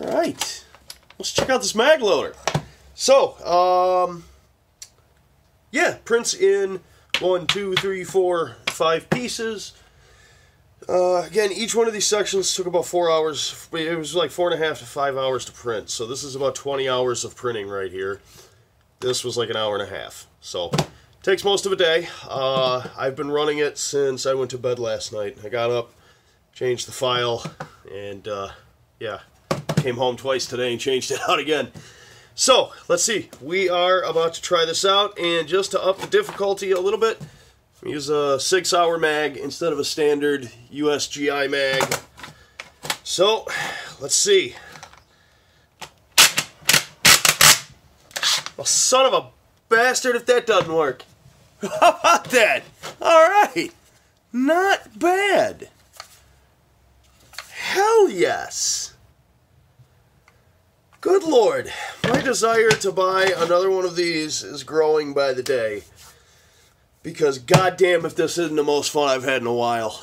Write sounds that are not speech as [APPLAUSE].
All right, let's check out this mag loader. So, um, yeah, prints in one, two, three, four, five pieces. Uh, again, each one of these sections took about four hours. It was like four and a half to five hours to print. So this is about 20 hours of printing right here. This was like an hour and a half. So takes most of a day. Uh, I've been running it since I went to bed last night. I got up, changed the file, and uh, yeah, came home twice today and changed it [LAUGHS] out again. So let's see. We are about to try this out, and just to up the difficulty a little bit, use a six hour mag instead of a standard USGI mag. So let's see. Well, son of a bastard if that doesn't work. [LAUGHS] How about that? All right. Not bad. Hell yes. Good lord. My desire to buy another one of these is growing by the day. Because goddamn if this isn't the most fun I've had in a while.